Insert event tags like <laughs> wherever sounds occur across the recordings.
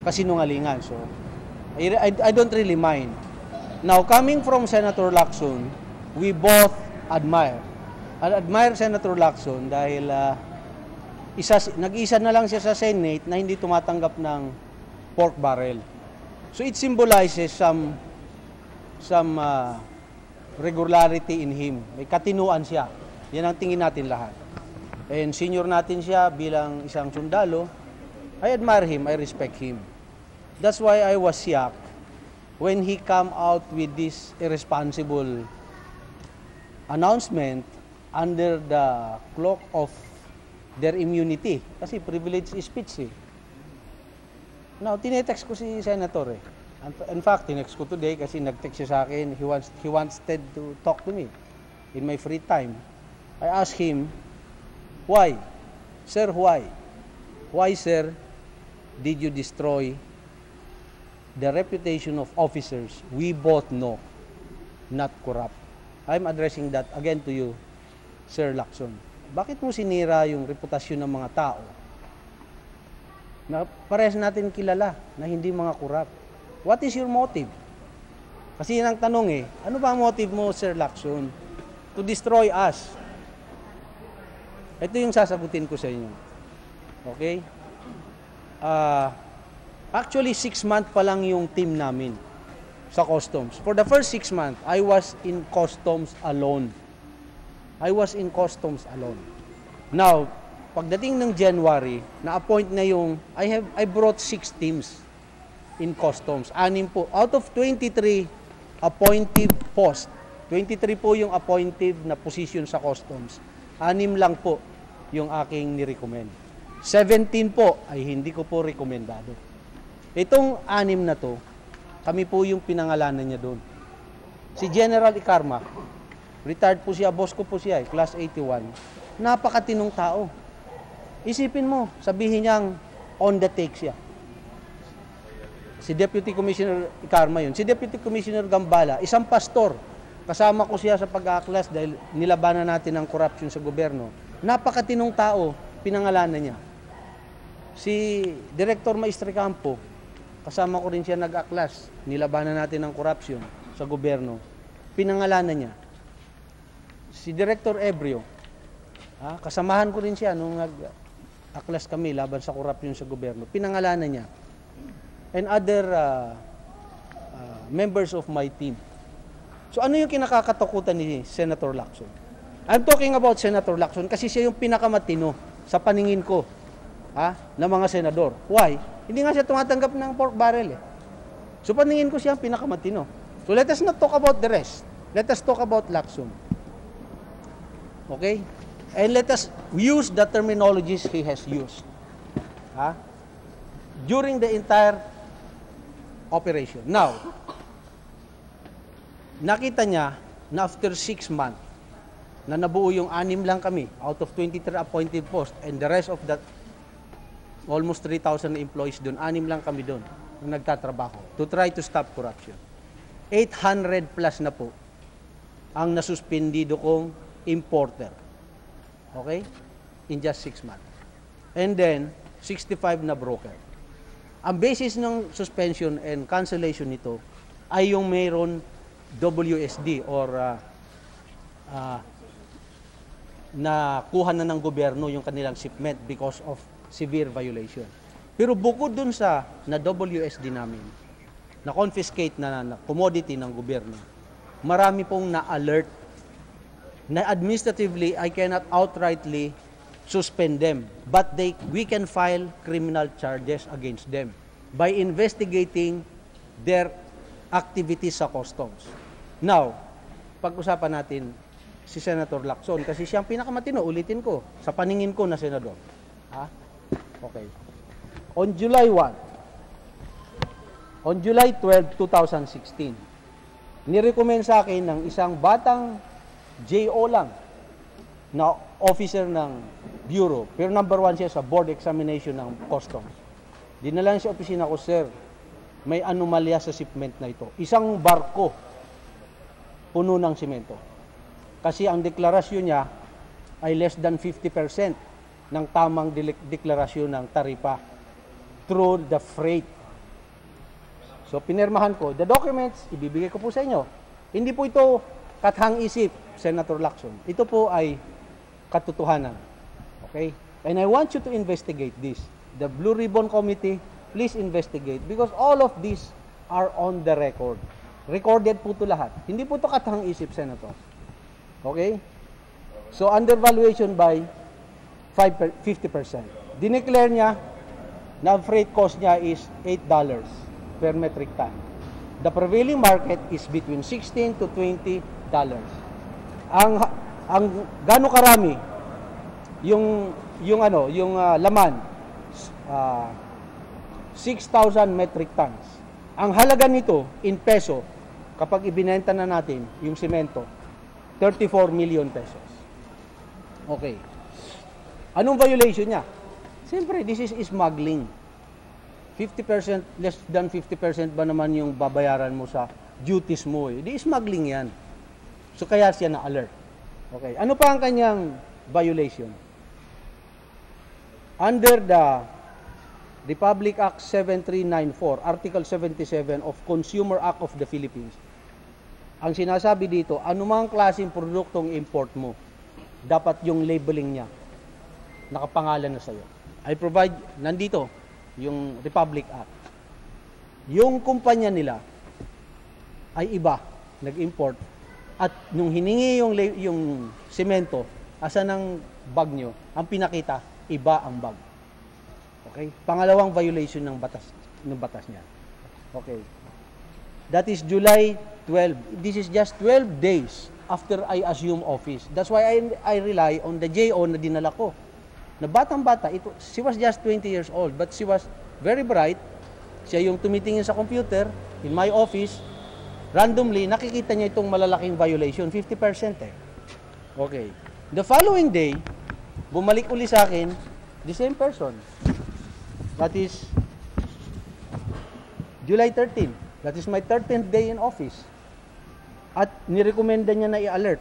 kasinungalingan. So, I, I, I don't really mind. Now, coming from Senator Lacson, we both admire. I admire Senator Lacson dahil uh, isa, nag-isa na lang siya sa Senate na hindi tumatanggap ng pork barrel. So it symbolizes some some uh, regularity in him. May katinuan siya. Yan ang tingin natin lahat. And senior natin siya bilang isang sundalo. I admire him, I respect him. That's why I was shocked when he come out with this irresponsible announcement under the cloak of their immunity. Kasi privilege speech eh. Now, tinetext ko si Senator eh. In fact, tinext ko today kasi nag-text siya sa akin. He wants, he wants Ted to talk to me in my free time. I asked him, why? Sir, why? Why, sir, did you destroy the reputation of officers we both know not corrupt. I'm addressing that again to you, Sir Lacson. Bakit mo sinira yung reputasyon ng mga tao na parehas natin kilala na hindi mga corrupt? What is your motive? Kasi yun ang tanong eh, ano ba motive mo, Sir Lacson? To destroy us. Ito yung sasagutin ko sa inyo. Okay? Ah... Uh, Actually, six month pa lang yung team namin sa customs. For the first six months, I was in customs alone. I was in customs alone. Now, pagdating ng January, na-appoint na yung, I have, I brought six teams in customs. Anim po. Out of 23 appointive post, 23 po yung appointive na position sa customs. Anim lang po yung aking nirecommend. 17 po ay hindi ko po rekomendado. Itong anim na to, kami po yung pinangalanan niya doon. Si General Ikarma, retired po siya, boss ko po siya, eh, class 81. Napakatinong tao. Isipin mo, sabihin niyang on the take siya. Si Deputy Commissioner Ikarma yun. Si Deputy Commissioner Gambala, isang pastor. Kasama ko siya sa pag-aaklas dahil nilabanan natin ang corruption sa gobyerno. Napakatinong tao, pinangalanan niya. Si Director Maestre Campo, Kasama ko rin siya nag-aklas. Nilabanan natin ang korupsyon sa gobyerno. Pinangalanan niya. Si Director Ebrio, ha, kasamahan ko rin siya nung nag-aklas kami laban sa korupsyon sa gobyerno. Pinangalanan niya. And other uh, uh, members of my team. So ano yung kinakakatakutan ni Senator Lacson? I'm talking about Senator Lacson kasi siya yung pinakamatino sa paningin ko ha, ng mga senador. Why? Hindi nga siya tumatanggap ng pork barrel eh. So paningin ko siya ang pinakamatino. So let us not talk about the rest. Let us talk about Laksum. Okay? And let us use the terminologies he has used. Ha? During the entire operation. Now, nakita niya na after 6 months, na nabuo yung anim lang kami out of 23 appointed posts and the rest of that almost 3,000 employees doon. Anim lang kami doon na nagtatrabaho to try to stop corruption. 800 plus na po ang nasuspendido kong importer. Okay? In just 6 months. And then, 65 na broker. Ang basis ng suspension and cancellation nito ay yung mayroon WSD or uh, uh, na kuha na ng gobyerno yung kanilang shipment because of severe violation. Pero bukod dun sa na WSD namin, na confiscate na, na commodity ng gobyerno, marami pong na-alert na administratively I cannot outrightly suspend them but they we can file criminal charges against them by investigating their activities sa customs. Now, pag-usapan natin si Senator Lacson kasi siyang pinakamatino, ulitin ko, sa paningin ko na senador. Ha? Okay. On July 1, on July 12, 2016, nirecommend sa akin ng isang batang JO lang na officer ng bureau, pero number one siya sa board examination ng customs. Dinala siya sa opisina ko, sir, may anomalya sa shipment na ito. Isang barko, puno ng simento. Kasi ang deklarasyon niya ay less than 50% ng tamang deklarasyon ng taripa through the freight So, pinirmahan ko. The documents, ibibigay ko po sa inyo. Hindi po ito kathang isip, Senator Lacson. Ito po ay katotohanan. Okay? And I want you to investigate this. The Blue Ribbon Committee, please investigate because all of these are on the record. Recorded po ito lahat. Hindi po ito kathang isip, Senator. Okay? So, undervaluation by 5 per- 50%. Dineclare niya na freight cost niya is $8 per metric ton. The prevailing market is between 16 to 20 dollars. Ang ang gaano karami yung yung ano, yung ah, laman ah, 6,000 metric tons. Ang halaga nito in peso kapag ibinenta na natin yung semento 34 million pesos. Okay. Anong violation niya? Siyempre, this is smuggling. 50%, less than 50% ba naman yung babayaran mo sa duties mo eh. Di smuggling yan. So kaya siya na-alert. Okay. Ano pa ang kanyang violation? Under the Republic Act 7394, Article 77 of Consumer Act of the Philippines, ang sinasabi dito, anumang klaseng produktong import mo, dapat yung labeling niya nakapangalan na sa'yo. I provide, nandito, yung Republic Act. Yung kumpanya nila ay iba, nag-import. At nung hiningi yung, yung semento, asa ng bag nyo, ang pinakita, iba ang bag. Okay? Pangalawang violation ng batas ng batas niya. Okay. That is July 12. This is just 12 days after I assume office. That's why I, I rely on the JO na dinala ko. Na batang-bata, ito, she was just 20 years old, but she was very bright. Siya yung tumitingin sa computer, in my office, randomly, nakikita niya itong malalaking violation, 50% eh. Okay. The following day, bumalik uli sa akin, the same person. That is July 13. That is my 13th day in office. At nirekomenda niya na i-alert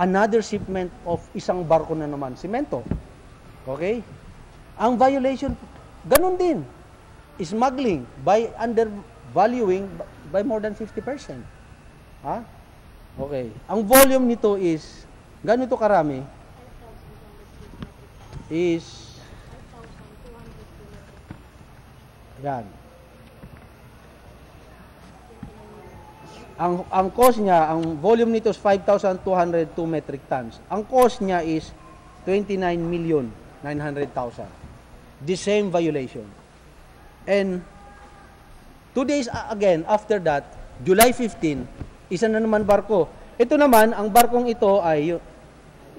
another shipment of isang barko na naman, simento. Okay? Ang violation, ganun din. Smuggling by undervaluing by more than 50%. Ha? Okay. Ang volume nito is, ganito karami, is, yan. Ang ang cost niya, ang volume nito is 5,202 metric tons. Ang cost niya is 29 million 900,000. The same violation. And two days again after that, July 15, isa na naman barko. Ito naman, ang barkong ito ay yu-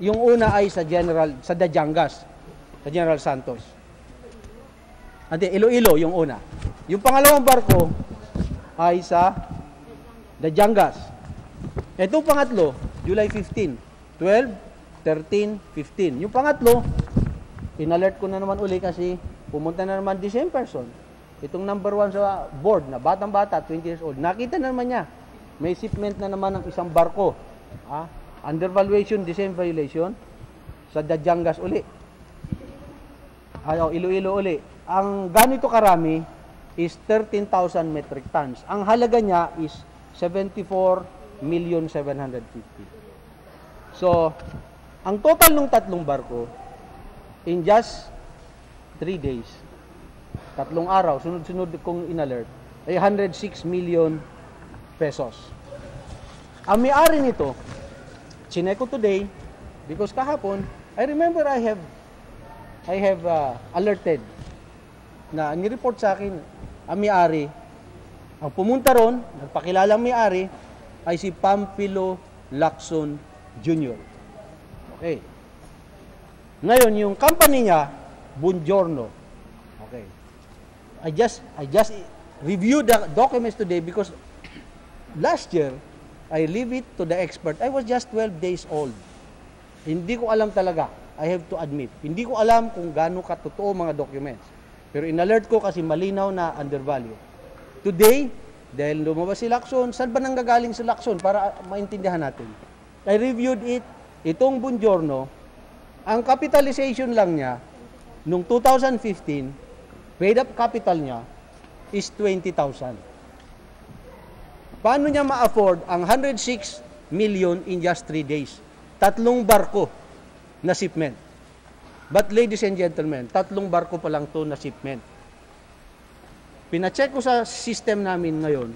yung una ay sa General sa Dajangas, sa General Santos. Ante, Iloilo yung una. Yung pangalawang barko ay sa Dajangas. Ito pangatlo, July 15, 12, 13, 15. Yung pangatlo, inalert ko na naman uli kasi pumunta na naman the same person. Itong number one sa board na batang-bata, 20 years old. Nakita na naman niya, may shipment na naman ng isang barko. Ah, undervaluation, the same violation. Sa Dajangas uli. Ayaw, Iloilo uli. Ang ganito karami is 13,000 metric tons. Ang halaga niya is 74 million 750. So, ang total ng tatlong barko in just 3 days, tatlong araw, sunod-sunod kong inalert, ay 106 million pesos. Ang may-ari nito, chinek ko today, because kahapon, I remember I have I have uh, alerted na ni-report sa akin ang may-ari. Ang pumunta ron, nagpakilala ang may-ari, ay si Pampilo Lacson Jr. Okay. Ngayon, yung company niya, Buongiorno. Okay. I just I just reviewed the documents today because last year I leave it to the expert. I was just 12 days old. Hindi ko alam talaga. I have to admit. Hindi ko alam kung gaano katotoo mga documents. Pero in-alert ko kasi malinaw na undervalue. Today, dahil lumabas si Lacson, saan ba nanggagaling si Lacson para maintindihan natin? I reviewed it. Itong Buongiorno, ang capitalization lang niya, nung 2015, paid up capital niya is 20,000. Paano niya ma-afford ang 106 million in just 3 days? Tatlong barko na shipment. But ladies and gentlemen, tatlong barko pa lang to na shipment. Pina-check ko sa system namin ngayon,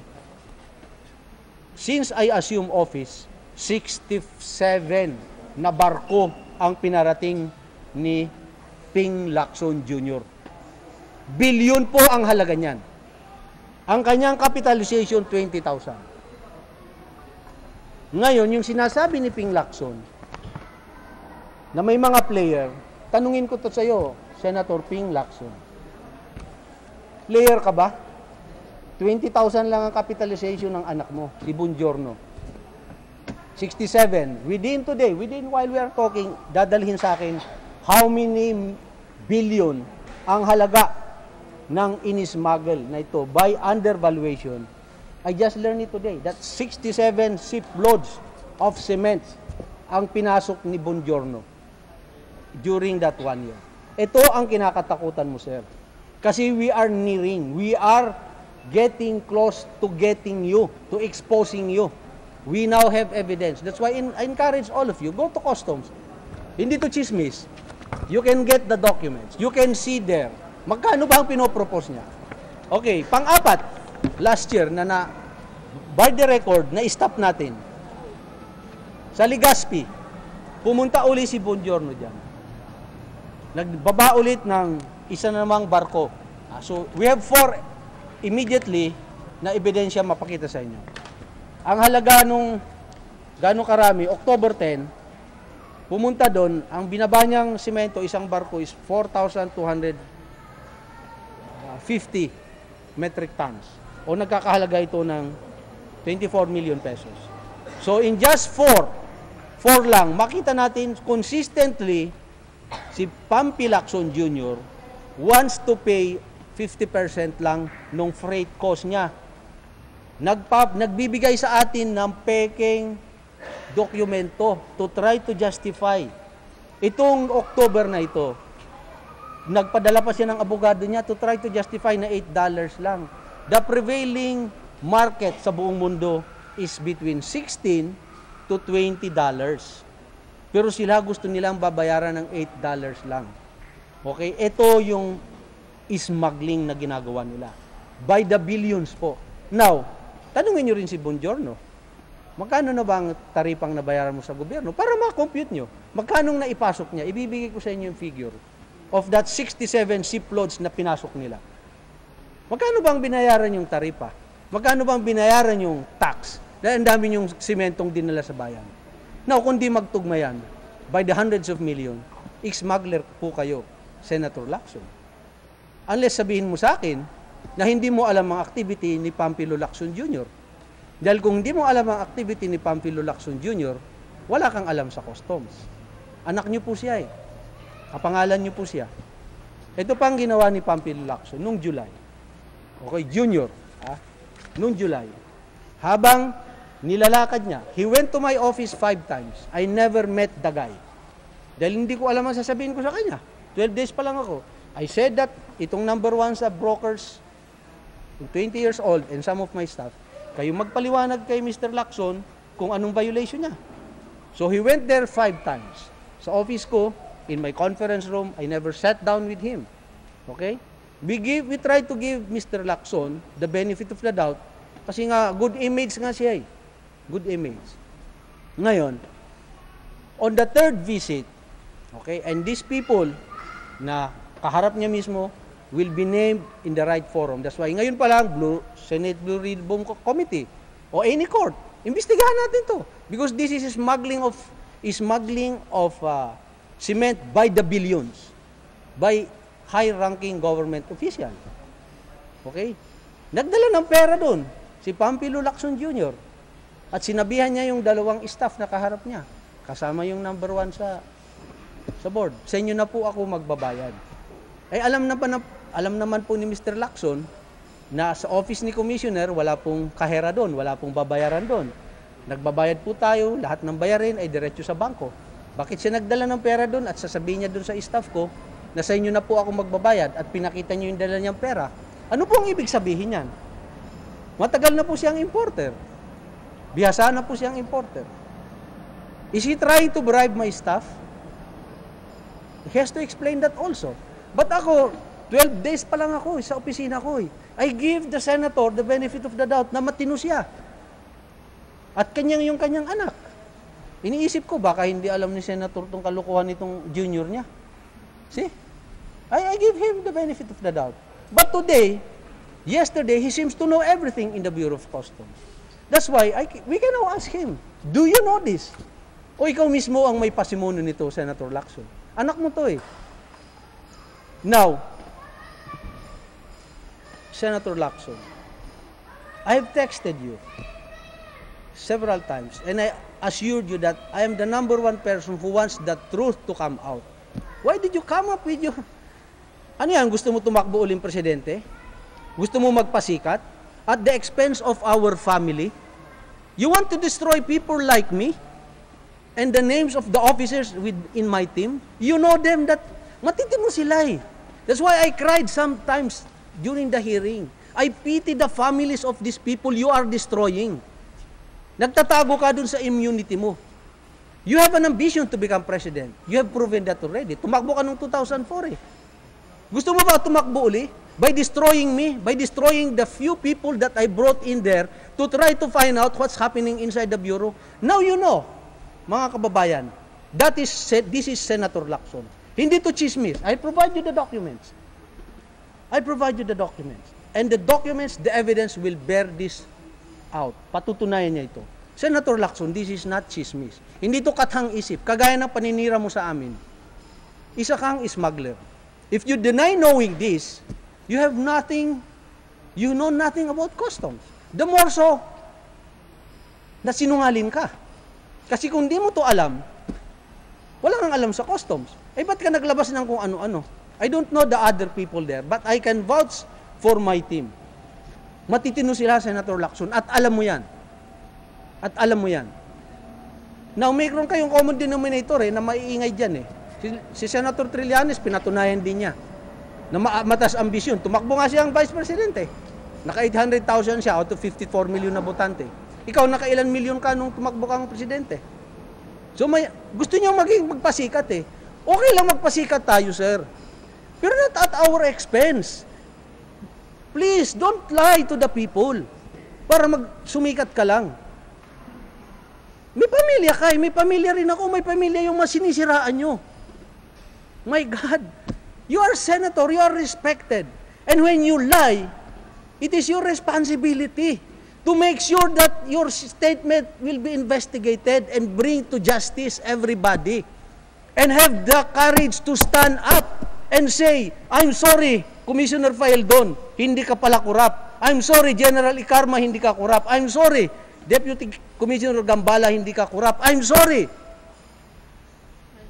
since I assume office, 67 na barko ang pinarating ni Ping Lacson Jr. Bilyon po ang halaga niyan. Ang kanyang capitalization, 20,000. Ngayon, yung sinasabi ni Ping Lacson, na may mga player, tanungin ko to sa iyo, Senator Ping Lacson. Player ka ba? 20,000 lang ang capitalization ng anak mo, si Bunjorno. 67. Within today, within while we are talking, dadalhin sa akin how many billion ang halaga ng inismuggle na ito by undervaluation. I just learned it today that 67 shiploads of cement ang pinasok ni Bongiorno during that one year. Ito ang kinakatakutan mo, sir. Kasi we are nearing, we are getting close to getting you, to exposing you. We now have evidence. That's why in, I encourage all of you, go to customs. Hindi to chismis. You can get the documents. You can see there. Magkano ba ang pinopropose niya? Okay, pang-apat, last year na na, by the record, na-stop natin. Sa Ligaspi, pumunta uli si Bongiorno dyan. Nagbaba ulit ng isa namang barko. Ah, so, we have four immediately na ebidensya mapakita sa inyo. Ang halaga nung gano'ng karami, October 10, pumunta doon, ang binaba niyang simento, isang barko is 4,250 metric tons. O nagkakahalaga ito ng 24 million pesos. So in just 4, 4 lang, makita natin consistently si Pampi Lacson Jr. wants to pay 50% lang nung freight cost niya. Nagpap, nagbibigay sa atin ng peking dokumento to try to justify. Itong October na ito, nagpadala pa siya ng abogado niya to try to justify na $8 lang. The prevailing market sa buong mundo is between 16 to 20 dollars. Pero sila gusto nilang babayaran ng 8 dollars lang. Okay? Ito yung smuggling na ginagawa nila. By the billions po. Now, tanungin nyo rin si Bongiorno. Magkano na ba ang taripang nabayaran mo sa gobyerno? Para ma-compute nyo. Magkano naipasok niya? Ibibigay ko sa inyo yung figure of that 67 shiploads na pinasok nila. Magkano bang binayaran yung taripa? Magkano bang binayaran yung tax? Dahil ang dami yung simentong dinala sa bayan. Now, kung di magtugma yan, by the hundreds of million, smuggler po kayo, Senator Lacson. Unless sabihin mo sa akin na hindi mo alam ang activity ni Pampilo Lacson Jr. Dahil kung hindi mo alam ang activity ni Pampilo Lacson Jr., wala kang alam sa customs. Anak niyo po siya eh. Kapangalan niyo po siya. Ito pa ang ginawa ni Pampilo Lacson nung July. Okay, junior. Ah, nung July. Habang nilalakad niya, he went to my office five times. I never met the guy. Dahil hindi ko alam ang sasabihin ko sa kanya. 12 days pa lang ako. I said that itong number one sa brokers, 20 years old, and some of my staff, kayo magpaliwanag kay Mr. Lacson kung anong violation niya. So he went there five times. Sa office ko, in my conference room, I never sat down with him. Okay? We give, we try to give Mr. Lacson the benefit of the doubt kasi nga good image nga siya eh. Good image. Ngayon, on the third visit, okay, and these people na kaharap niya mismo will be named in the right forum. That's why ngayon pa lang, Blue, Senate Blue Ribbon Committee o any court, imbestigahan natin to. Because this is smuggling of smuggling of uh, cement by the billions by high-ranking government official. Okay? Nagdala ng pera doon si Pampilo Lacson Jr. At sinabihan niya yung dalawang staff na kaharap niya. Kasama yung number one sa sa board. Sa inyo na po ako magbabayad. Eh alam na pa na, alam naman po ni Mr. Lacson na sa office ni commissioner wala pong kahera doon, wala pong babayaran doon. Nagbabayad po tayo, lahat ng bayarin ay diretso sa bangko. Bakit siya nagdala ng pera doon at sasabihin niya doon sa staff ko na sa inyo na po ako magbabayad at pinakita niyo yung dala niyang pera? Ano po ang ibig sabihin niyan? Matagal na po siyang importer. Bihasa na po siyang importer. Is he trying to bribe my staff? He has to explain that also. But ako, 12 days pa lang ako sa opisina ko. Eh. I give the senator the benefit of the doubt na matino siya. At kanyang yung kanyang anak. Iniisip ko, baka hindi alam ni senator tong kalukuhan nitong junior niya. See? I, I give him the benefit of the doubt. But today, yesterday, he seems to know everything in the Bureau of Customs. That's why I, we can now ask him, do you know this? O ikaw mismo ang may pasimuno nito, Senator Lacson. Anak mo to eh. Now, Senator Lacson, I have texted you several times and I assured you that I am the number one person who wants the truth to come out. Why did you come up with your... Ano yan? Gusto mo tumakbo uling presidente? Gusto mo magpasikat? At the expense of our family? You want to destroy people like me? And the names of the officers in my team? You know them that matitino sila eh. That's why I cried sometimes during the hearing. I pity the families of these people you are destroying. Nagtatago ka dun sa immunity mo. You have an ambition to become president. You have proven that already. Tumakbo ka noong 2004 eh. Gusto mo ba tumakbo uli? By destroying me, by destroying the few people that I brought in there to try to find out what's happening inside the Bureau. Now you know, mga kababayan, that is, this is Senator Lacson. Hindi to chismis. I provide you the documents. I provide you the documents. And the documents, the evidence will bear this out. Patutunayan niya ito. Senator Lacson, this is not chismis. Hindi to kathang isip. Kagaya ng paninira mo sa amin. Isa kang smuggler. If you deny knowing this, you have nothing, you know nothing about customs. The more so, na sinungalin ka. Kasi kung di mo to alam, wala kang alam sa customs. Eh, ba't ka naglabas ng kung ano-ano? I don't know the other people there, but I can vouch for my team. Matitino sila, Senator Lacson, at alam mo yan. At alam mo yan. Now, mayroon kayong common denominator eh, na maiingay dyan eh. Si, si Senator Trillanes, pinatunayan din niya na ma- matas ambisyon. Tumakbo nga siyang Vice President eh. Naka 800,000 siya out of 54 million na botante. Ikaw, naka ilan milyon ka nung tumakbo kang presidente. So, may, gusto niyo maging magpasikat eh. Okay lang magpasikat tayo, sir. Pero not at our expense. Please, don't lie to the people para magsumikat ka lang. May pamilya ka, eh. may pamilya rin ako, may pamilya yung masinisiraan nyo. My God, you are senator, you are respected. And when you lie, it is your responsibility to make sure that your statement will be investigated and bring to justice everybody. And have the courage to stand up and say, I'm sorry, Commissioner Faeldon, hindi ka pala kurap. I'm sorry, General Ikarma, hindi ka kurap. I'm sorry, Deputy Commissioner Gambala, hindi ka kurap. I'm sorry.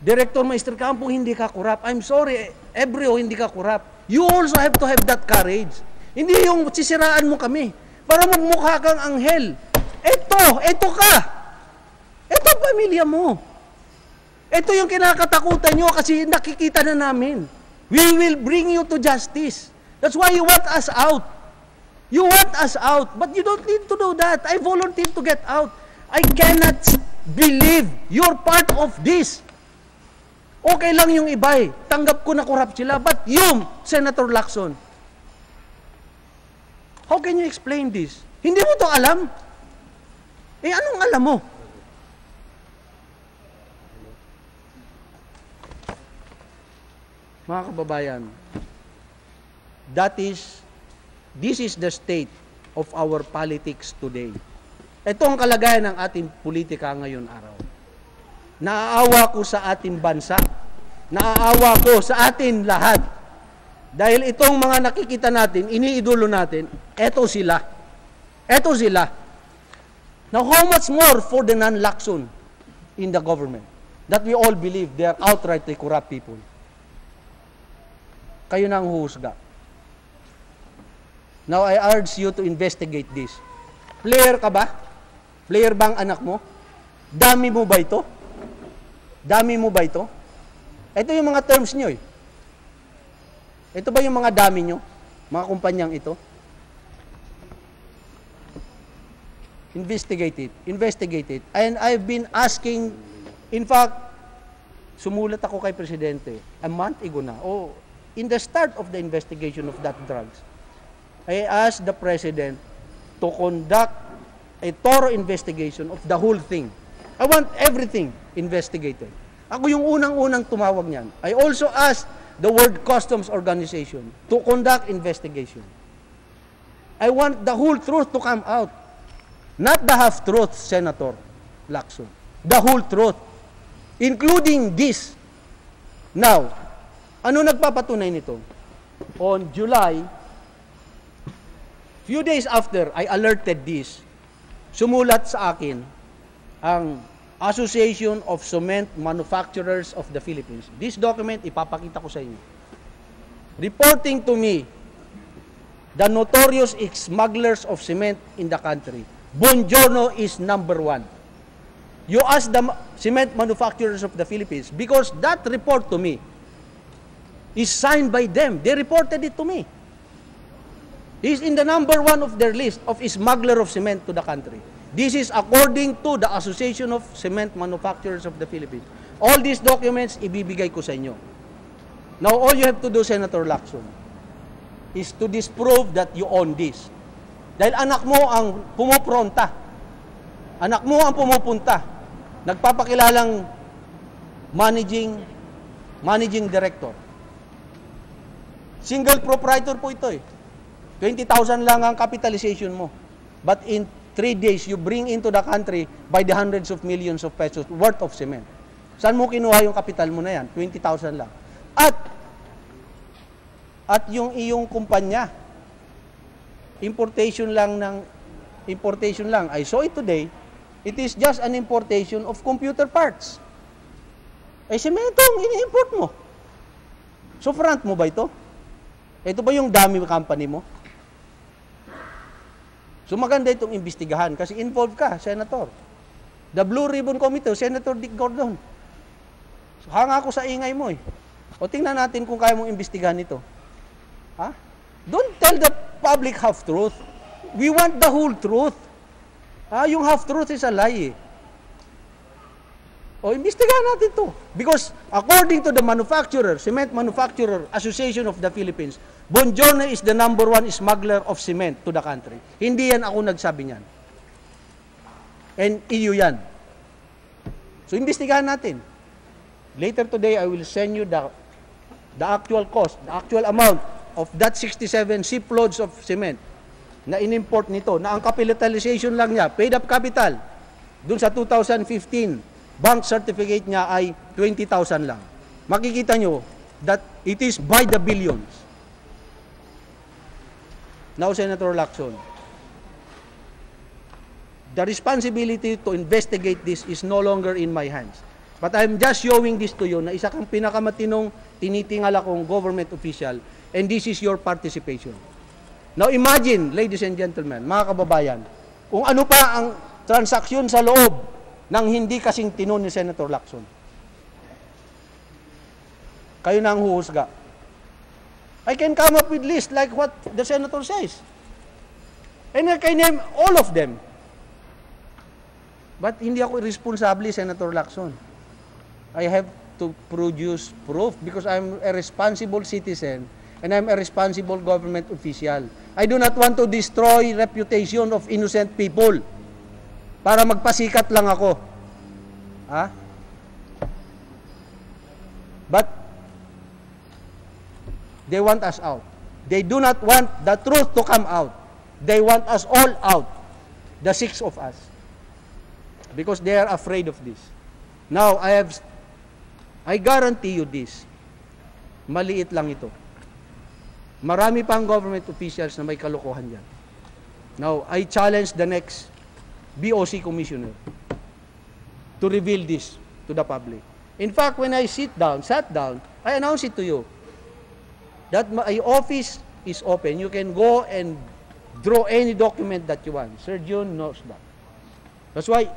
Director Maestro Campo, hindi ka kurap. I'm sorry, Ebrio, hindi ka kurap. You also have to have that courage. Hindi yung sisiraan mo kami para magmukha kang anghel. Ito, ito ka. Ito pamilya mo. Ito yung kinakatakutan nyo kasi nakikita na namin. We will bring you to justice. That's why you want us out. You want us out, but you don't need to do that. I volunteered to get out. I cannot believe you're part of this. Okay lang yung iba eh. Tanggap ko na corrupt sila. But you, Senator Lacson, how can you explain this? Hindi mo to alam? Eh, anong alam mo? Mga kababayan, that is This is the state of our politics today. Ito ang kalagayan ng ating politika ngayon araw. Naaawa ko sa ating bansa. Naaawa ko sa atin lahat. Dahil itong mga nakikita natin, iniidolo natin, eto sila. Eto sila. Now, how much more for the non-Lakson in the government that we all believe they are outrightly corrupt people? Kayo na ang huhusga. Now I urge you to investigate this. Player ka ba? Player bang anak mo? Dami mo ba ito? Dami mo ba ito? Ito yung mga terms nyo eh. Ito ba yung mga dami nyo? Mga kumpanyang ito? investigate it, investigate it. And I've been asking, in fact, sumulat ako kay Presidente a month ago na, o in the start of the investigation of that drugs, I asked the President to conduct a thorough investigation of the whole thing. I want everything investigated. Ako yung unang-unang tumawag niyan. I also asked the World Customs Organization to conduct investigation. I want the whole truth to come out. Not the half-truth, Senator Lacson. The whole truth. Including this. Now, ano nagpapatunay nito? On July, few days after I alerted this, sumulat sa akin ang Association of Cement Manufacturers of the Philippines. This document, ipapakita ko sa inyo. Reporting to me the notorious smugglers of cement in the country. Bongiorno is number one. You ask the cement manufacturers of the Philippines because that report to me is signed by them. They reported it to me. He's in the number one of their list of smuggler of cement to the country. This is according to the Association of Cement Manufacturers of the Philippines. All these documents, ibibigay ko sa inyo. Now, all you have to do, Senator Lacson, is to disprove that you own this. Dahil anak mo ang pumupronta. Anak mo ang pumupunta. Nagpapakilalang managing managing director. Single proprietor po ito eh. 20,000 lang ang capitalization mo. But in three days, you bring into the country by the hundreds of millions of pesos worth of cement. Saan mo kinuha yung capital mo na yan? 20,000 lang. At, at yung iyong kumpanya, importation lang ng, importation lang. I saw it today, it is just an importation of computer parts. Eh, semento ang ini-import mo. So, front mo ba ito? Ito ba yung dami company mo? So maganda itong imbestigahan kasi involved ka, Senator. The Blue Ribbon Committee, Senator Dick Gordon. So, hanga ako sa ingay mo eh. O tingnan natin kung kaya mong imbestigahan ito. Ha? Don't tell the public half-truth. We want the whole truth. Ha? Yung half-truth is a lie eh. O, imbestigahan natin to. Because according to the manufacturer, Cement Manufacturer Association of the Philippines, Bongiorno is the number one smuggler of cement to the country. Hindi yan ako nagsabi niyan. And EU yan. So, imbestigahan natin. Later today, I will send you the, the actual cost, the actual amount of that 67 shiploads of cement na in-import nito, na ang capitalization lang niya, paid up capital, dun sa 2015, bank certificate niya ay 20,000 lang. Makikita nyo that it is by the billions. Now, Senator Lacson, the responsibility to investigate this is no longer in my hands. But I'm just showing this to you na isa kang pinakamatinong tinitingal akong government official and this is your participation. Now imagine, ladies and gentlemen, mga kababayan, kung ano pa ang transaksyon sa loob ng hindi kasing tinon ni Senator Lacson. Kayo na ang huhusga. I can come up with list like what the senator says. And I can name all of them. But hindi ako responsable, Senator Lacson. I have to produce proof because I'm a responsible citizen and I'm a responsible government official. I do not want to destroy reputation of innocent people para magpasikat lang ako. Ha? But They want us out. They do not want the truth to come out. They want us all out. The six of us. Because they are afraid of this. Now, I have, I guarantee you this. Maliit lang ito. Marami pang government officials na may kalokohan dyan. Now, I challenge the next BOC commissioner to reveal this to the public. In fact, when I sit down, sat down, I announce it to you that my office is open. You can go and draw any document that you want. Sir June knows that. That's why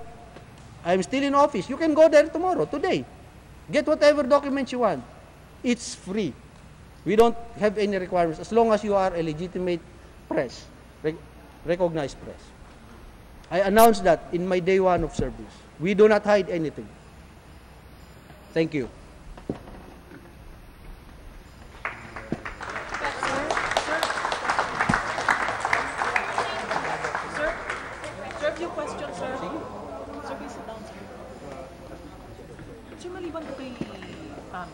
I'm still in office. You can go there tomorrow, today. Get whatever documents you want. It's free. We don't have any requirements as long as you are a legitimate press, recognized press. I announced that in my day one of service. We do not hide anything. Thank you. Sir, sir, few questions, sir. Sir, please sit down, sir. Sir, maliban po kay Pam,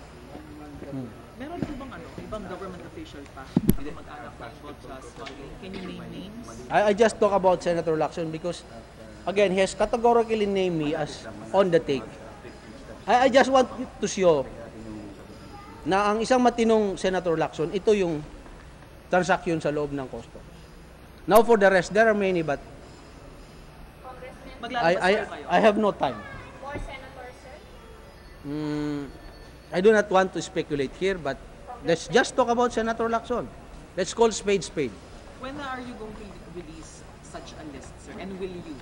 Hmm. meron po bang ano, ibang government official pa na mag-anak na involved sa smuggling? Can you name names? I, I just talk about Senator Lacson because, again, he has categorically named me as on the take. I, I just want to show na ang isang matinong Senator Lacson, ito yung transaction sa loob ng customs. Now for the rest, there are many but I, I. I have no time. More senators, sir? Mm, I do not want to speculate here, but let's just talk about Senator Lacson. Let's call spade spade. When are you going to such a list, sir? And will you?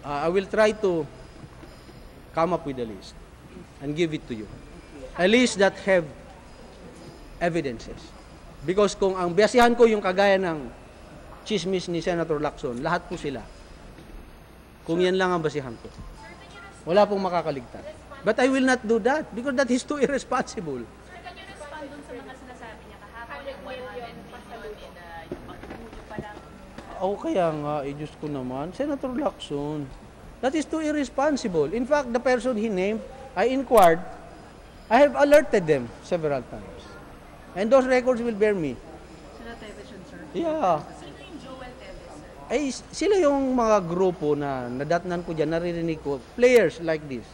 Uh, I will try to come up with a list and give it to you. A list that have evidences. Because kung ang basihan ko yung kagaya ng chismis ni Senator Lacson, lahat po sila. Kung yan lang ang basihan ko. Wala pong makakaligtas. But I will not do that because that is too irresponsible. Sir, can you respond dun sa mga sinasabi niya kahapon yung 100 million pasalubong? na yung pagtutulog pa lang O kaya nga, eh, Diyos ko naman, Senator Lacson, that is too irresponsible. In fact, the person he named, I inquired, I have alerted them several times. And those records will bear me. sila television, sir. Yeah. Sino yung Joel Tevez, sir? Ay, sila yung mga grupo na nadatnan ko dyan, naririnig ko, players like this.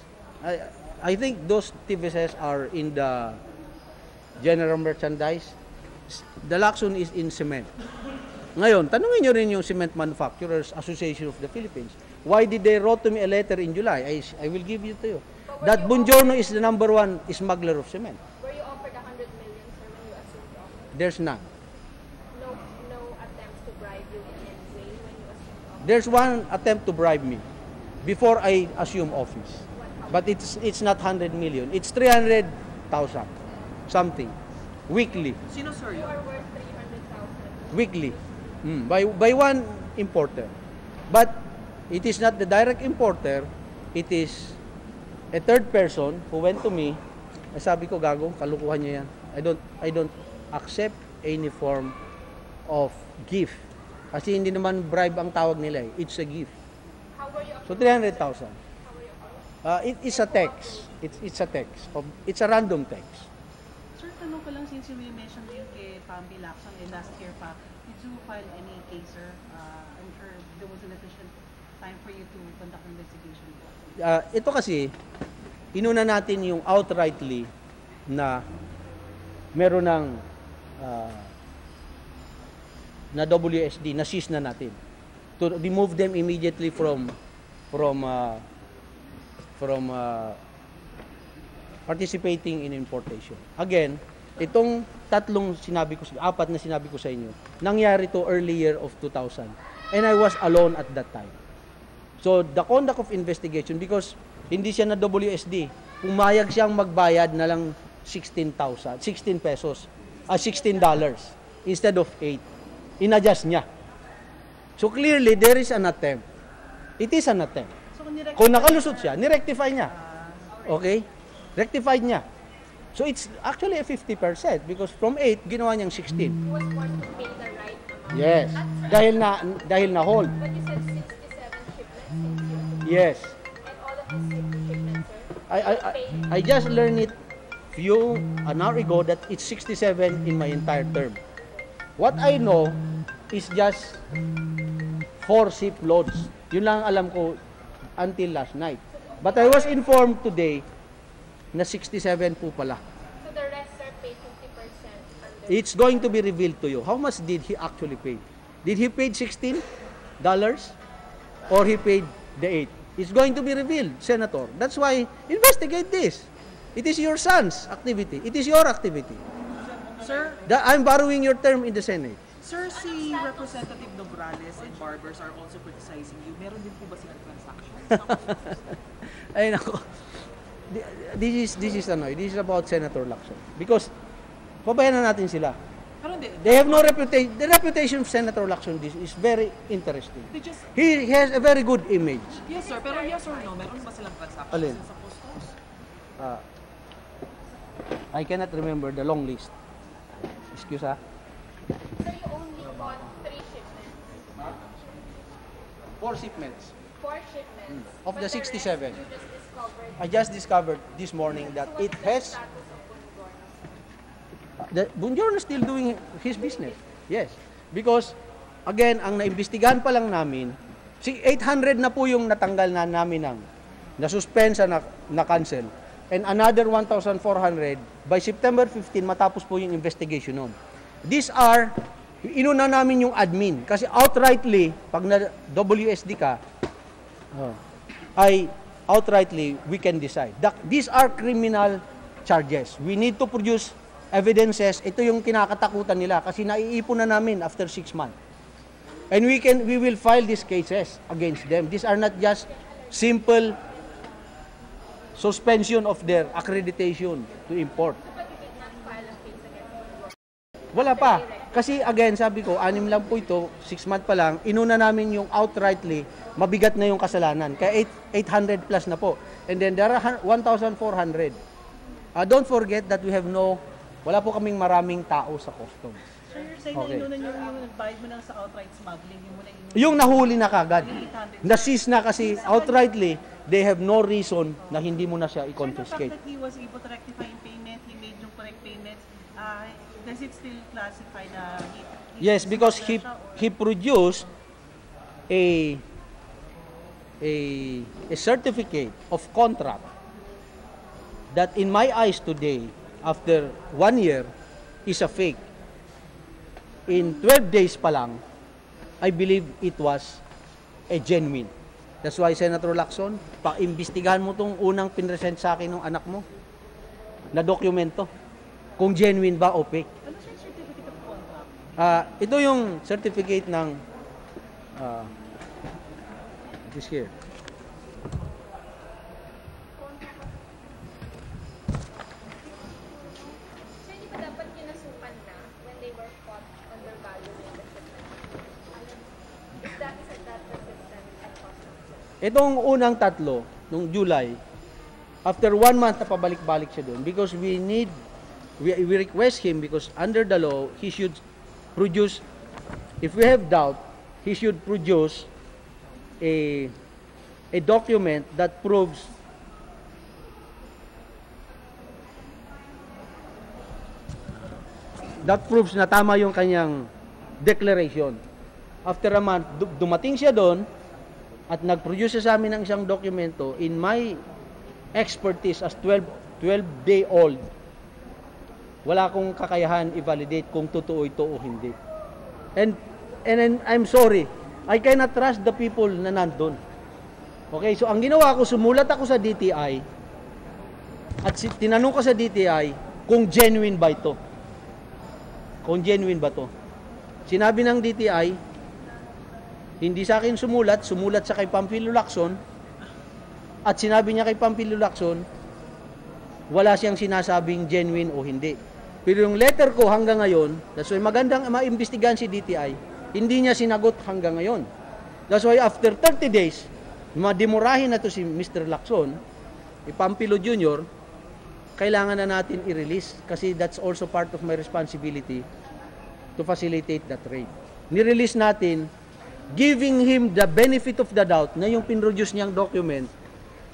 I, I think those TVSS are in the general merchandise. The Lacson is in cement. Ngayon, tanungin nyo rin yung Cement Manufacturers Association of the Philippines. Why did they wrote to me a letter in July? I, I will give you to you. That Bunjorno is the number one smuggler of cement. Were you offered 100 million, sir, when you assumed office? There's none. No, no attempts to bribe you in any way when you assumed office? There's one attempt to bribe me before I assume office. But it's it's not 100 million. It's 300,000 something weekly. Sino, sir, You are worth 300,000. Weekly. Mm, by by one importer. But it is not the direct importer. It is a third person who went to me. Eh, Sabi ko gago, kalukuhan niya yan. I don't I don't accept any form of gift. Kasi hindi naman bribe ang tawag nila eh. It's a gift. So approached? 300,000. How were you approached? Uh, it, it's a text. It's it's a text. Of, it's a random text. Sir, tanong ko lang since you mention yung kay Pambi Lacson and last year pa, file any case, sir? Uh, I'm sure there was an efficient time for you to conduct investigation. Uh, ito kasi, inuna natin yung outrightly na meron ng uh, na WSD, na seize na natin. To remove them immediately from from uh, from uh, participating in importation. Again, itong tatlong sinabi ko, apat na sinabi ko sa inyo, nangyari to early year of 2000. And I was alone at that time. So, the conduct of investigation, because hindi siya na WSD, pumayag siyang magbayad na lang 16,000, 16 pesos, ah, 16 dollars instead of 8. Inadjust niya. So, clearly, there is an attempt. It is an attempt. So, Kung nakalusot siya, nirectify niya. Okay? Rectified niya. So, it's actually a 50% because from 8, ginawa niyang 16. Who was forced to pay the right amount? Yes. Dahil na, dahil na hold. But you said 67 shipments. Yes. And all of these shipments, sir, I, I, I, I just learned it few an hour ago that it's 67 in my entire term. What I know is just four ship loads. Yun lang ang alam ko until last night. But I was informed today na 67 po pala. so the rest, sir, paid 50% under It's going to be revealed to you. How much did he actually pay? Did he pay 16 dollars or he paid the 8? It's going to be revealed, Senator. That's why investigate this. It is your son's activity. It is your activity. Sir, That I'm borrowing your term in the Senate. sir, si Representative Nograles and Barbers are also criticizing you. Meron din po ba silang transaction? <laughs> Ay nako. This is this is ano, this is about Senator Lacson. Because pabayaan na natin sila. Pero they have no reputation. The reputation of Senator Lacson is, is very interesting. They just, He, he has a very good image. yes sir, pero yes or no, meron ba silang transactions Alin? sa customs? Uh, I cannot remember the long list. Excuse ah. So you only bought three shipments, Four shipments. four shipments. Hmm. Of but the 67. rest you just discovered. I just discovered this morning that it has the Bunjorno is still doing his business. Yes. Because again, ang naimbestigahan pa lang namin, si 800 na po yung natanggal na namin ng na-suspensa na, na-cancel. And another 1,400 by September 15 matapos po yung investigation nun. These are inuna namin yung admin kasi outrightly pag na WSD ka oh, ay outrightly we can decide. The- these are criminal charges. We need to produce evidences. Ito yung kinakatakutan nila kasi naiipon na namin after six months. And we can we will file these cases against them. These are not just simple suspension of their accreditation to import. But you did not file a case against Bonigorno. Wala pa. Kasi again, sabi ko, anim lang po ito, six months pa lang, inuna namin yung outrightly, mabigat na yung kasalanan. Kaya eight- 800 plus na po. And then there are hun- 1,400. Uh, don't forget that we have no, wala po kaming maraming tao sa customs. So you're saying Okay. na inunan yung, yung nagbayad mo lang sa outright smuggling, yung muna inunan Yung nahuli na kagad. yung 800. Na-seize na kasi outrightly, they have no reason na hindi mo na siya Sir, the fact i-confiscate. that he was able to rectify yung payment, he made yung correct payments, uh, does it still classify na he, he Yes, because he he produced a a a certificate of contract that in my eyes today after one year is a fake. In 12 days pa lang, I believe it was a genuine. That's why Senator Lacson, pa-imbestigahan mo tong unang pinresent sa akin ng anak mo na dokumento. Kung genuine ba o fake. Ano siya yung certificate of Ah, ito yung certificate ng ah this here. Itong unang tatlo, nung July, after one month na pabalik-balik siya doon because we need, we, we request him because under the law, he should produce, if we have doubt, he should produce a, a document that proves that proves na tama yung kanyang declaration. After a month, du- dumating siya doon, at nag-produce siya sa amin ng isang dokumento in my expertise as 12 12 day old wala akong kakayahan i-validate kung totoo ito o hindi. And and then I'm sorry. I cannot trust the people na nandun. Okay so ang ginawa ko sumulat ako sa DTI at si, tinanong ko sa DTI kung genuine ba ito. Kung genuine ba to sinabi ng DTI hindi sa akin sumulat, sumulat sa kay Pampilo Lacson. At sinabi niya kay Pampilo Lacson wala siyang sinasabing genuine o hindi. Pero yung letter ko hanggang ngayon, that's why magandang maimbestigahan si DTI, hindi niya sinagot hanggang ngayon. That's why after 30 days, madimurahin na to si Mr. Lacson, si Pampilo Jr., kailangan na natin i-release kasi that's also part of my responsibility to facilitate that trade. Ni-release natin giving him the benefit of the doubt na yung pinroduce niyang document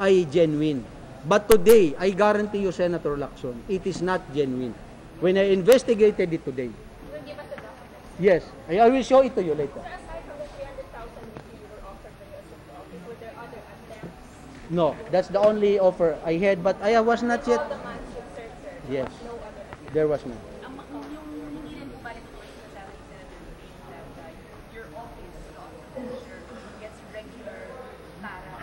ay genuine. But today, I guarantee you, Senator Lacson, it is not genuine. When I investigated it today, You will give us the documents. yes, I I will show it to you later. Sir, aside from the 300,000 which you were offered by the US office, were there other attempts? No, that's the only offer I had, but I was not yet. All the months you've served, sir? Yes, No other attempts? there was none. ang yung hindi rin valid po yung sinasabi ni Senator Ping that uh, your office, the office of the commissioner, gets regular para.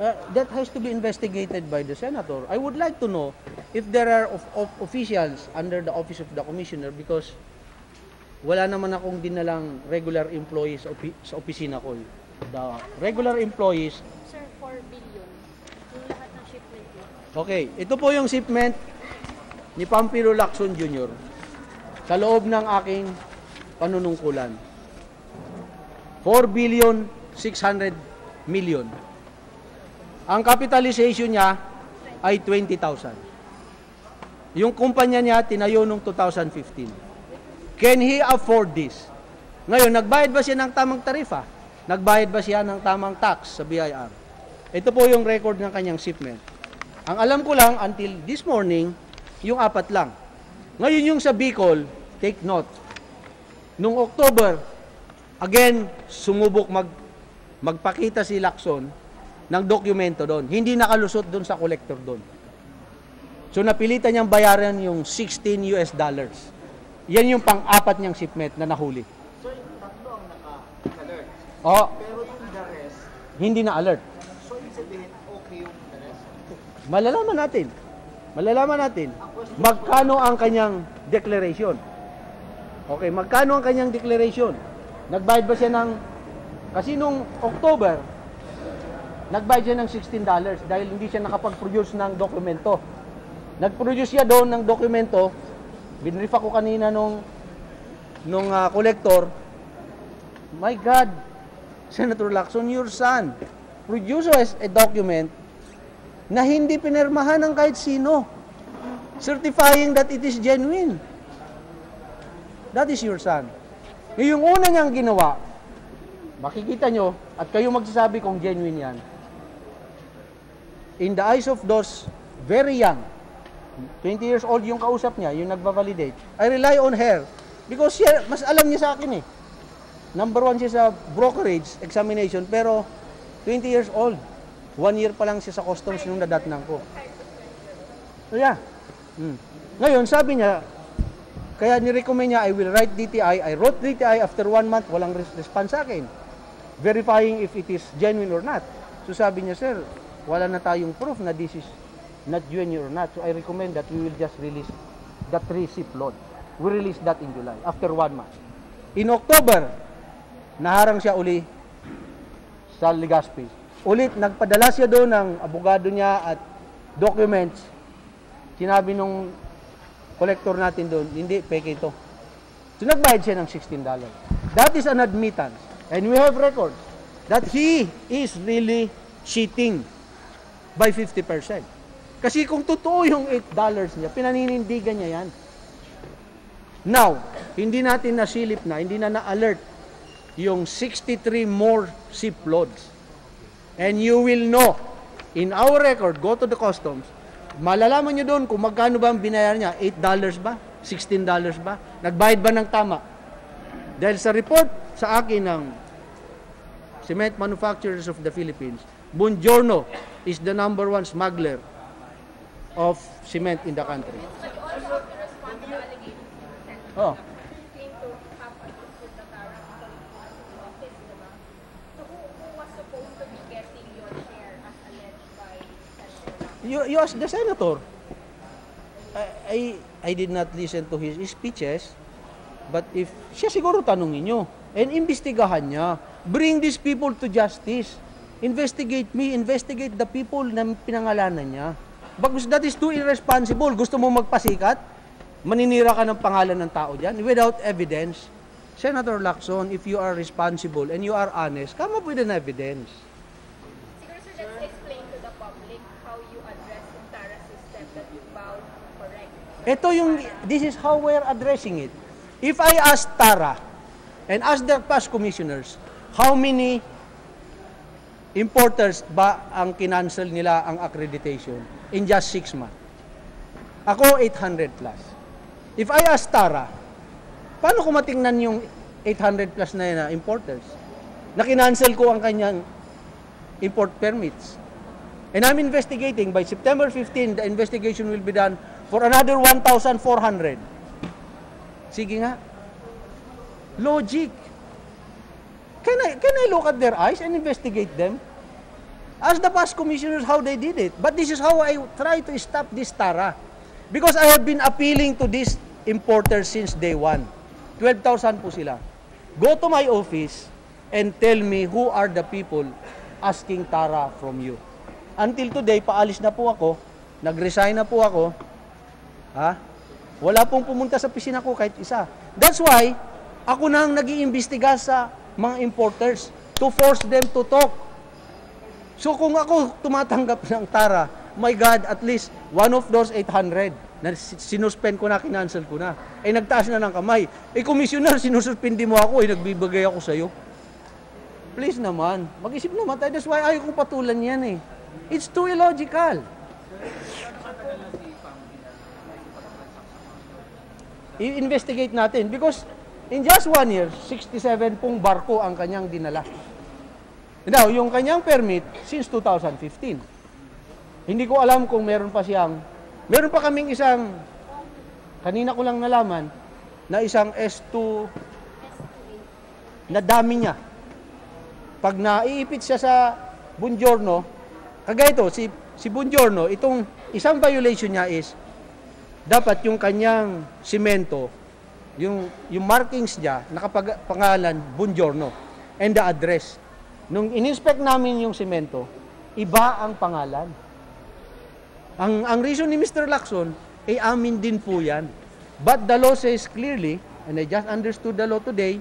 Uh, that has to be investigated by the senator. I would like to know if there are of, of officials under the office of the commissioner because wala naman akong dinalang regular employees sa, opi- sa opisina ko. The regular employees, Sir, 4 billion. Yung lahat ng shipment mo. okay, ito po yung shipment ni Pampiro Lacson Jr. sa loob ng aking panunungkulan. 4 billion 600 million. Ang capitalization niya ay 20,000. Yung kumpanya niya tinayo noong 2015. Can he afford this? Ngayon, nagbayad ba siya ng tamang tarifa? Nagbayad ba siya ng tamang tax sa BIR? Ito po yung record ng kanyang shipment. Ang alam ko lang, until this morning, yung apat lang. Ngayon yung sa Bicol, take note. Nung October, again, sumubok mag, magpakita si Lacson ng dokumento doon. Hindi nakalusot doon sa collector doon. So napilitan niyang bayaran yung 16 US dollars. Yan yung pang-apat niyang shipment na nahuli. So, yung tatlo ang naka-alert. Oh, Pero yung the rest, hindi na alert. so ibig sabihin, okay yung the rest. Malalaman natin. Malalaman natin. Magkano ang kanyang declaration? Okay, magkano ang kanyang declaration? Nagbayad ba siya ng... Kasi nung October, nagbayad siya ng $16 dahil hindi siya nakapag-produce ng dokumento. Nag-produce siya doon ng dokumento. Binrifa ko kanina nung nung ah, collector. My God, Senator Lacson, your son produces a document na hindi pinirmahan ng kahit sino. Certifying that it is genuine. That is your son. Yung una niyang ginawa, makikita nyo, at kayo magsasabi kung genuine yan, in the eyes of those very young, 20 years old yung kausap niya, yung nagbabalidate, I rely on her because siya, mas alam niya sa akin eh. Number one siya sa brokerage examination, pero 20 years old. One year pa lang siya sa customs nung nadatnang ko. So yeah. Hmm. Ngayon, sabi niya, kaya nirecommend niya, I will write DTI. I wrote DTI after one month, walang res- response sa akin. Verifying if it is genuine or not. So sabi niya, sir, wala na tayong proof na this is not genuine or not. So I recommend that we will just release the three ship load. We release that in July, after one month. In October, naharang siya uli sa Legazpi. Ulit, nagpadala siya doon ng abogado niya at documents. Sinabi nung collector natin doon, hindi, peke ito. So nagbayad siya ng $16. That is an admittance. And we have records that he is really cheating by 50%. Kasi kung totoo yung $8 niya, pinaninindigan niya yan. Now, hindi natin nasilip na, hindi na na-alert yung 63 more ship loads. And you will know, in our record, go to the customs, malalaman nyo doon kung magkano ba ang binayar niya, $8 ba? $16 ba? Nagbayad ba ng tama? Dahil sa report sa akin ng Cement Manufacturers of the Philippines, Bongiorno is the number one smuggler of cement in the country. Oh, you, you ask the senator. I, I, I did not listen to his speeches, but if, siya siguro tanungin nyo, and imbestigahan niya. Bring these people to justice. Investigate me, investigate the people na pinangalanan niya. Because that is too irresponsible. Gusto mo magpasikat? Maninira ka ng pangalan ng tao dyan without evidence. Senator Lacson, if you are responsible and you are honest, come up with an evidence. Siguro sir, let's explain to the public how you address yung Tara system that you to correct. Ito yung, this is how we're addressing it. If I ask Tara and ask the past commissioners, how many importers ba ang kinancel nila ang accreditation in just six months? Ako, 800 plus. If I ask Tara, paano ko matingnan yung 800 plus na yun na importers? Na kinancel ko ang kanyang import permits. And I'm investigating. By September 15, the investigation will be done for another 1,400. Sige nga. Logic. Can I, can I look at their eyes and investigate them? Ask the past commissioners how they did it. But this is how I try to stop this Tara. Because I have been appealing to these importers since day one. 12,000 po sila. Go to my office and tell me who are the people asking Tara from you. Until today, paalis na po ako, nag-resign na po ako, ha? Wala pong pumunta sa pisina ko kahit isa. That's why, ako nang nag iimbestiga sa mga importers to force them to talk. So kung ako tumatanggap ng tara, my God, at least one of those 800 na si- sinuspend ko na, kinancel ko na. Eh nagtaas na ng kamay. Eh commissioner, sinususpindi mo ako, eh nagbibigay ako sa'yo. Please naman, mag-isip naman tayo. That's why ayaw kong patulan yan eh. It's too illogical. I-investigate natin because in just one year, 67 pong barko ang kanyang dinala. Now, yung kanyang permit since 2015. Hindi ko alam kung meron pa siyang, meron pa kaming isang, kanina ko lang nalaman, na isang S2 na dami niya. Pag naiipit siya sa Bungiorno, kagaya ito, si, si Bungiorno, itong isang violation niya is, dapat yung kanyang simento, yung, yung markings niya, nakapangalan Bungiorno, and the address. Nung in-inspect namin yung simento, iba ang pangalan. Ang, ang reason ni Mr. Lacson, ay amin din po yan. But the law says clearly, and I just understood the law today,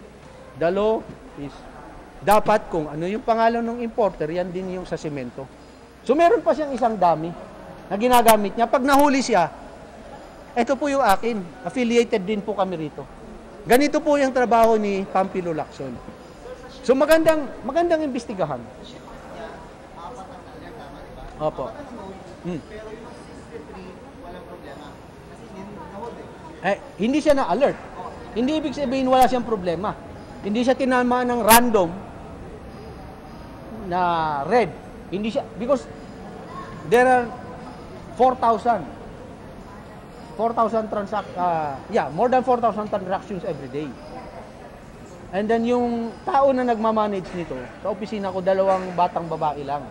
the law is dapat kung ano yung pangalan ng importer, yan din yung sa simento. So meron pa siyang isang dami na ginagamit niya. Pag nahuli siya, ito po yung akin. Affiliated din po kami rito. Ganito po yung trabaho ni Pampilo Lacson. So magandang magandang imbestigahan. Opo. Hmm. Pero yung 63, walang problema. Kasi hindi nahod. Eh, hindi siya na-alert. Hindi ibig sabihin wala siyang problema. Hindi siya tinama ng random na red. Hindi siya, because there are 4,000. 4,000 transact, uh, yeah, more than 4,000 transactions every day. And then yung tao na nagmamanage nito, sa opisina ko, dalawang batang babae lang.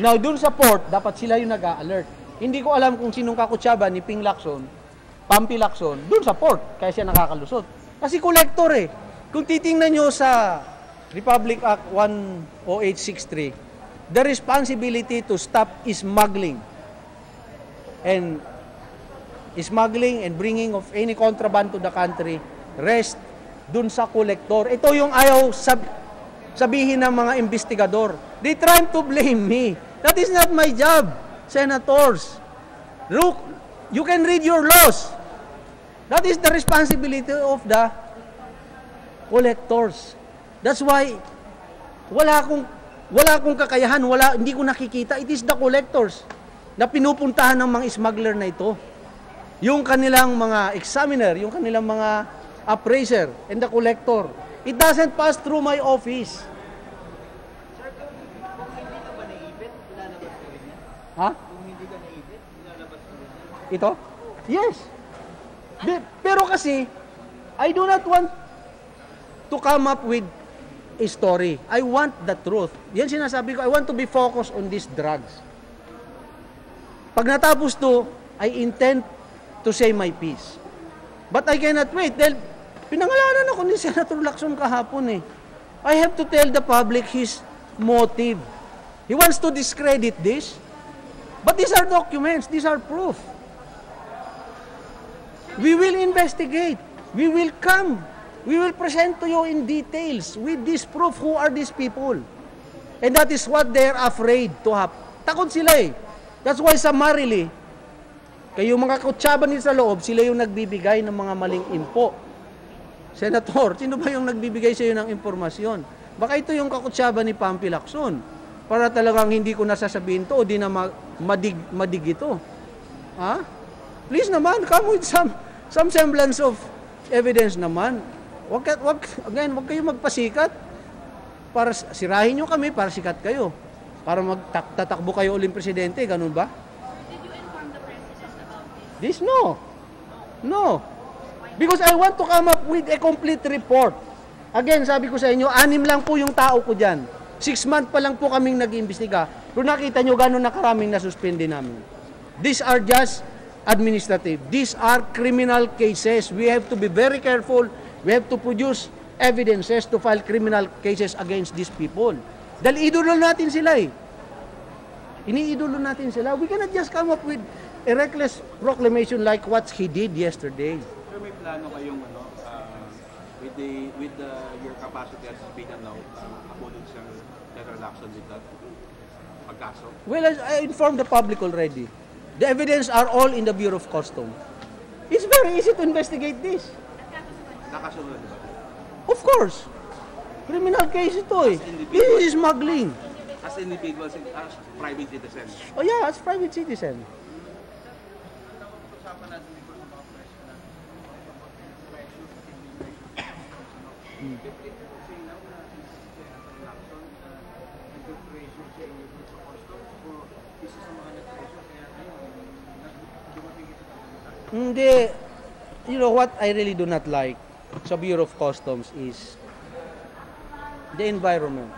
Now, dun sa port, dapat sila yung nag-alert. Hindi ko alam kung sinong kakutsaba ni Ping Lacson, Pampi Lacson, dun sa port, kaya siya nakakalusot. Kasi collector eh. Kung titingnan nyo sa Republic Act 10863, the responsibility to stop smuggling and smuggling and bringing of any contraband to the country rest dun sa kolektor. Ito yung ayaw sab sabihin ng mga investigador. They trying to blame me. That is not my job, senators. Look, you can read your laws. That is the responsibility of the collectors. That's why wala akong wala akong kakayahan, wala hindi ko nakikita. It is the collectors na pinupuntahan ng mga smuggler na ito. Yung kanilang mga examiner, yung kanilang mga appraiser and the collector. It doesn't pass through my office. Sir, kung, kung hindi ka ba naipit, ilalabas ko rin yan. Ha? Kung hindi ka ko rin yan. Ito? Yes. Be- pero kasi, I do not want to come up with a story. I want the truth. Yan sinasabi ko, I want to be focused on these drugs. Pag natapos to, I intend to say my piece. But I cannot wait dahil pinangalanan ako ni Senator Lacson kahapon eh. I have to tell the public his motive. He wants to discredit this. But these are documents, these are proof. We will investigate. We will come. We will present to you in details with this proof who are these people. And that is what they're afraid to have. Takot sila eh. That's why summarily, kayo mga kutsaba nila sa loob, sila yung nagbibigay ng mga maling info. Senator, sino ba yung nagbibigay sa iyo ng impormasyon? Baka ito yung kakutsaba ni Pampi Lacson. Para talagang hindi ko nasasabihin to o di na ma- madig, madig ito. Ha? Please naman, come with some, some semblance of evidence naman. Wag, wag, again, wag kayo magpasikat. Para sirahin nyo kami, para sikat kayo. Para magtatakbo kayo uling presidente, ganun ba? Did you inform the president about This no. No. Because I want to come up with a complete report. Again, sabi ko sa inyo, anim lang po yung tao ko dyan. Six months pa lang po kaming nag-imbestiga. Pero nakita nyo gano'n na karaming nasuspende namin. These are just administrative. These are criminal cases. We have to be very careful. We have to produce evidences to file criminal cases against these people. Dahil idolo natin sila eh. Iniidolo natin sila. We cannot just come up with a reckless proclamation like what he did yesterday. Sir, may plano kayong ano, uh, with the with the your capacity as speaker now, uh, abulod sa Senator Lacson with that pagkaso? Well, I, I informed the public already. The evidence are all in the Bureau of Customs. It's very easy to investigate this. Nakasunod, ba? Of course. Criminal case ito eh. This is smuggling. As individuals, as private citizens. Oh yeah, as private citizen. Hindi. You know what I really do not like sa Bureau of Customs is the environment.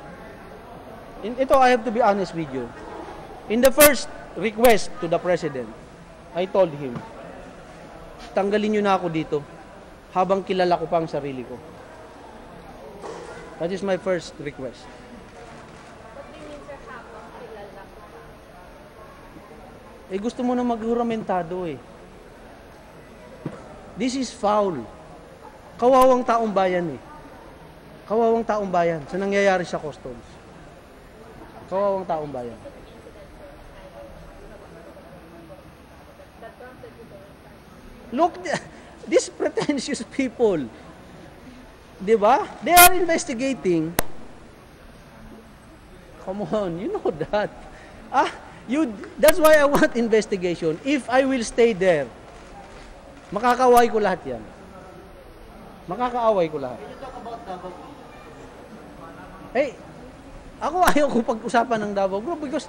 In, ito, I have to be honest with you. In the first request to the President, I told him, tanggalin nyo na ako dito habang kilala ko pa ang sarili ko. That is my first request. Eh gusto mo na maghuramentado eh. This is foul. Kawawang taong bayan eh. Kawawang taong bayan sa nangyayari sa customs. Kawawang taong bayan. Look, <laughs> these pretentious people, di ba? They are investigating. Come on, you know that. Ah, you, that's why I want investigation. If I will stay there, makakaway ko lahat yan. Makakaaway ko lahat. Eh, ako ayaw ko pag-usapan ng Davao Group because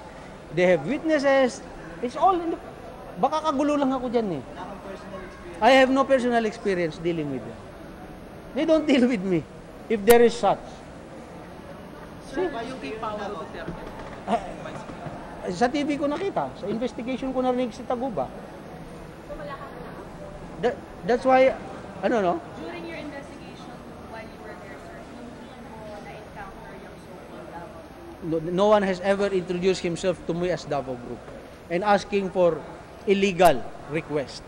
they have witnesses. It's all in the... Baka kagulo lang ako dyan eh. Wala kang personal experience. I have no personal experience dealing with them. They don't <laughs> deal with me if there is such. Sir, yung kay Paolo Duterte. Sa TV ko nakita, sa investigation ko narinig si Taguba. So, wala nakakita. That, that's why, ano no? During your investigation, while you were there, sir, hindi mo na-encounter yung so-called Davao no, no one has ever introduced himself to me as Davao Group and asking for illegal request.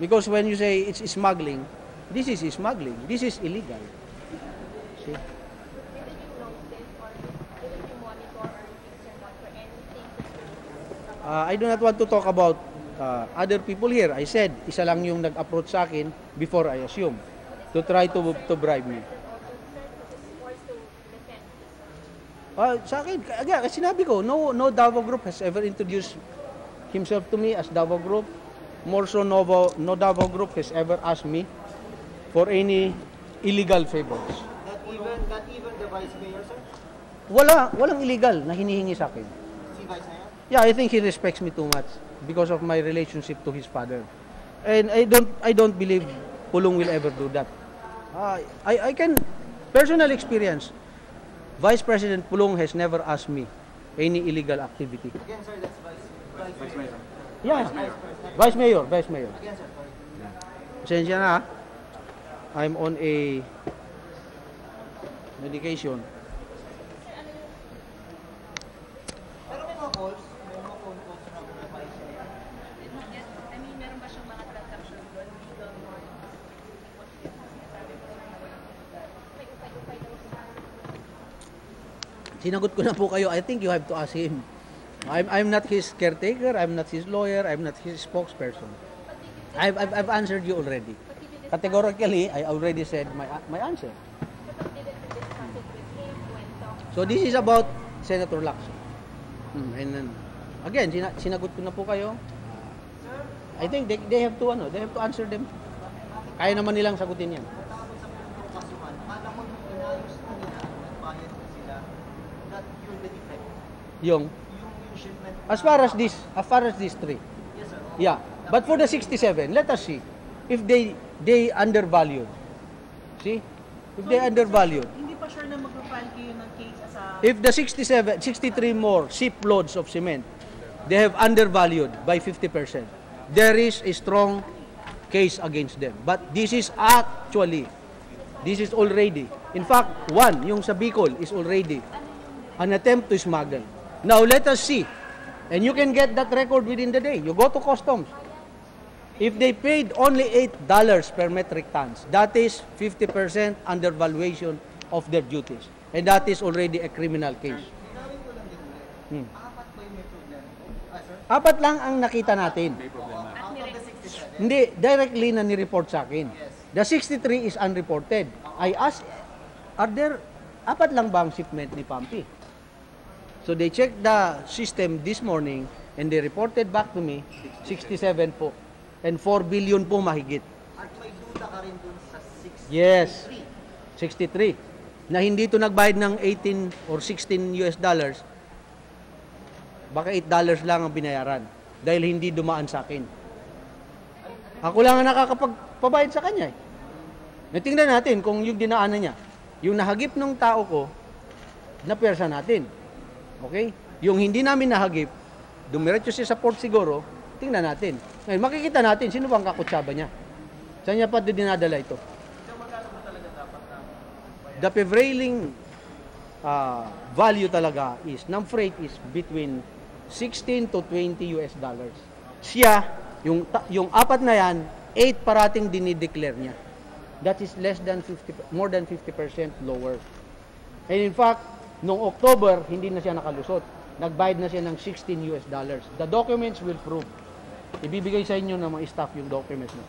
Because when you say it's smuggling, this is smuggling. This is illegal. See? Uh, I do not want to talk about uh, other people here. I said, isa lang yung nag-approach sa akin before I assume to try to to bribe me. Uh, sa akin, again, sinabi ko, no, no Davao Group has ever introduced himself to me as Davao Group. More so, no, no Davao Group has ever asked me for any illegal favors. Not even, not even the Vice Mayor, sir? Wala, walang illegal na hinihingi sa akin. Si Vice Mayor? Yeah, I think he respects me too much because of my relationship to his father. And I don't I don't believe Pulong will ever do that. Uh, I I can personal experience. Vice President Pulong has never asked me any illegal activity. Again, sir, that's Vice, Vice, Vice Mayor. Yeah. Vice Mayor, Vice Mayor. Pasensya na. ah. I'm on a medication. Pero may calls, may mga calls na mga Vice Mayor. I mean, meron ba siyang mga transaction doon? Legal siya. Sinagot ko na po kayo. I think you have to ask him. I'm, I'm not his caretaker. I'm not his lawyer. I'm not his spokesperson. I've, I've, I've answered you already. Categorically, I already said my, my answer. So this is about Senator Lacson. Hmm, and then, again, sina, sinagot ko na po kayo. I think they, they have to ano, they have to answer them. Kaya naman nilang sagutin yan. Yung as far as this, as far as these three. Yes, sir. Yeah. But for the 67, let us see if they they undervalued. See? If they undervalued. Hindi pa sure na mag-file kayo ng case as a... If the 67, 63 more shiploads of cement, they have undervalued by 50%. There is a strong case against them. But this is actually, this is already, in fact, one, yung sa Bicol is already an attempt to smuggle. Now, let us see And you can get that record within the day. You go to customs. If they paid only $8 per metric tons, that is 50% undervaluation of their duties. And that is already a criminal case. Hmm. Apat lang ang nakita natin. May problema. Out of the 67? Hindi, directly na ni-report sa akin. The 63 is unreported. I asked, are there, apat lang ba ang shipment ni Pampi? So they checked the system this morning and they reported back to me, 67 po. And 4 billion po mahigit. At may duda ka rin dun sa 63? Yes. 63. Na hindi to nagbayad ng 18 or 16 US dollars, baka 8 dollars lang ang binayaran dahil hindi dumaan sa akin. Ako lang ang nakakapagpabayad sa kanya eh. Natingnan natin kung yung dinaanan niya. Yung nahagip ng tao ko, napersa natin. Okay? Yung hindi namin nahagip, dumiretso siya sa port siguro, tingnan natin. Ngayon, makikita natin sino bang kakutsaba niya. Saan niya pa dinadala ito? The prevailing uh, value talaga is, ng freight is between 16 to 20 US dollars. Siya, yung, yung apat na yan, 8 parating dinideclare niya. That is less than 50, more than 50% lower. And in fact, noong October, hindi na siya nakalusot. Nagbayad na siya ng 16 US dollars. The documents will prove. Ibibigay sa inyo ng mga staff yung documents na.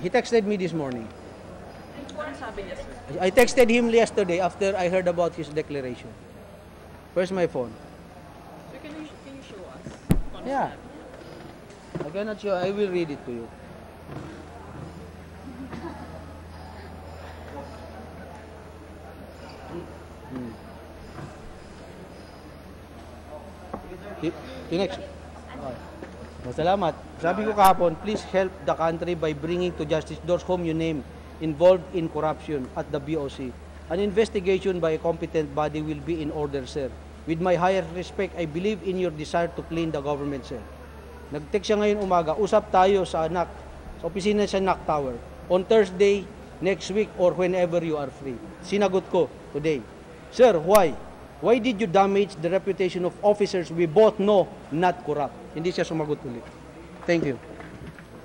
He texted me this morning. I texted him yesterday after I heard about his declaration. Where's my phone? Sir, can you, can you show us? Yeah. I cannot show. I will read it to you. Okay. Oh, salamat. Sabi ko kahapon, please help the country by bringing to justice those whom you name involved in corruption at the BOC. An investigation by a competent body will be in order, sir. With my highest respect, I believe in your desire to clean the government, sir. Nag-text siya ngayon umaga, usap tayo sa anak, sa opisina sa NAC Tower. On Thursday, next week, or whenever you are free. Sinagot ko today. Sir, why? Why did you damage the reputation of officers we both know not corrupt? Hindi siya sumagot ulit. Thank you.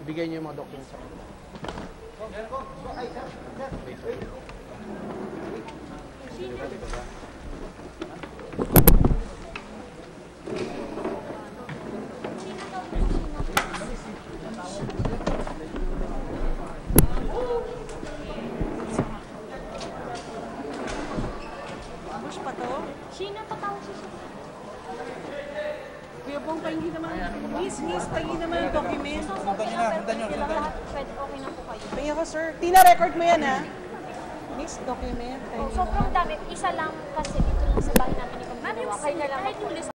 Ibigay niyo yung mga documents sa akin. Push pa to? Sheena, patawag siya siya. Kuya Bong, pahingi naman. Miss, miss, pahingi naman ang document. So, okay na, lang lahat. Pwede, okay na po kayo. Pahingi ako, sir. Tina, record mo yan, ha? Miss, document. Sobrang dami. Isa lang kasi dito lang sa bahay namin ni. Kaya na lang ako.